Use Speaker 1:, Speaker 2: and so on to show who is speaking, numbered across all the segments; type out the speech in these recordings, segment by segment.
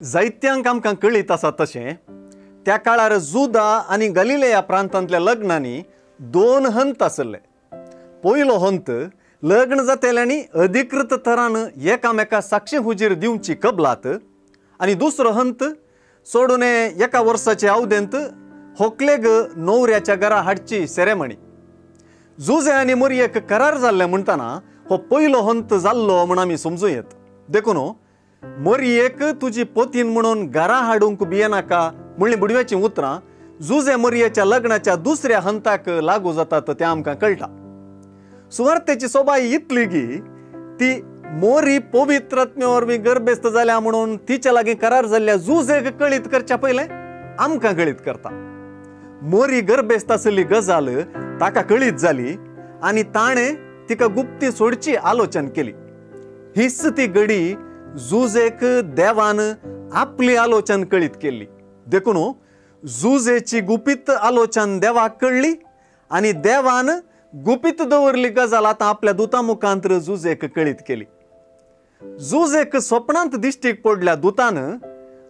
Speaker 1: जायत्यांक आमकां कळीत आसा तशें त्या काळार जुदा आनी गलिले ह्या प्रांतांतल्या लग्नांनी दोन हंत आसले पयलो हंत लग्न जातेल्यांनी अधिकृत तरान एकामेका साक्षी हुजीर दिवची कबलात आनी दुसरो हंत सोडून एका वर्साचे अवधेंत होकलेग न्हवऱ्याच्या घरा हाडची सेरेमणी जुजे आनी मोरयेक करार जाल्ले म्हणटना हो पयलो हंत जाल्लो म्हूण आमी समजूं येत देखून मोरयेक तुजी पोतीन म्हणून घरा हाडूंक बियेनाका म्हणली बुडव्याची उतरां जुजे मोरयेच्या लग्नाच्या दुसऱ्या हंताक लागू जातात तें आमकां कळटा. सुवार्थेची सोबाय इतली की ती मोरी पवित्रत्म्य वरवीं गर्भेस्त जाल्या म्हणून तिच्या लागीं करार जाल्ल्या जुजेक कळीत करच्या पयलें आमकां कळीत करता. मोरी गर्भेस्त गजाल ताका कळीत जाली आनी ताणें तिका गुप्ती सोडची आलोचन केली. हीच ती घडी जुजेक देवान आपली आलोचन कळीत केल्ली देखून हो, जुजेची गुपीत आलोचन देवाक कळली आनी देवान गुपीत दवरली गजाल आतां आपल्या दुता मुखांतर जुजेक कळीत केली. झुजेक स्वप्नांत दिश्टीक पडल्या दुतान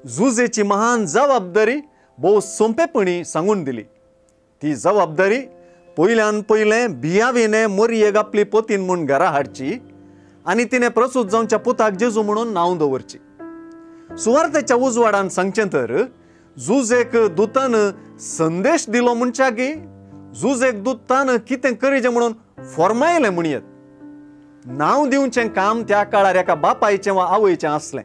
Speaker 1: जुजेची महान जबाबदारी भोव सोंपेपणी सांगून दिली. ती जबाबदारी पयल्यान पयलें भियाविने मोरयेक आपली पोतीन म्हूण घरा हाडची आनी तिणें प्रसूत जावच्या पुताक जेजू म्हणून नांव दवरची. सुवार्थेच्या उजवाडान सांगचें तर झुजेक दुतान संदेश दिलो म्हणच्यागी झुजेक दुतान कितें करीचें म्हणून फॉर्मायलें म्हणयेत. नांव दिवचें काम त्या काळार एका बापायचें वा आवयचें आसलें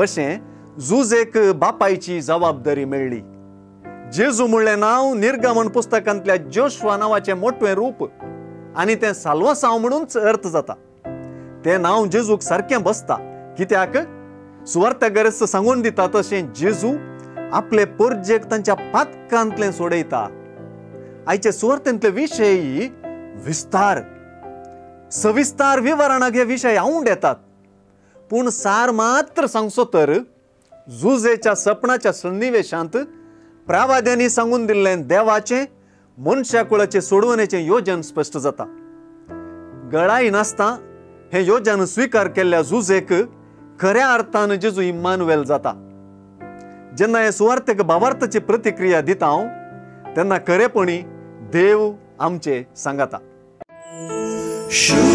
Speaker 1: अशें झुजेक बापायची जबाबदारी मेळ्ळी जेजू म्हणलें नांव निर्गमन पुस्तकांतल्या जोशवा नांवाचें मोठवें रूप आनी तें साल्वसांव म्हणूनच अर्थ जाता. तें नांव जेजूक सारकें बसता. कित्याक? सुवार्थ सांगून दिता तशें जेजू आपले पोरजेक तांच्या पातकांतलें सोडयता. आयचे सुवार्थेंतले विशय विस्तार. सविस्तार विवरणाक हे विशय आवंड येतात पूण सार मात्र सांगचो तर जुजेच्या सपनाच्या सन्निवेशांत प्रावाद्यांनी सांगून दिल्लें देवाचें मनशा कुळाचे सोडवणेचें योजन स्पश्ट जाता. गळाई नासता हे योजन स्वीकार केल्ल्या झुजेक खऱ्या अर्थान जेजू इम्मानुवेल जाता. जेन्ना हे सुवार्थेक भावार्थाची प्रतिक्रिया दिता हांव तेन्ना खरेपणी देव आमचे सांगाता.
Speaker 2: शुभ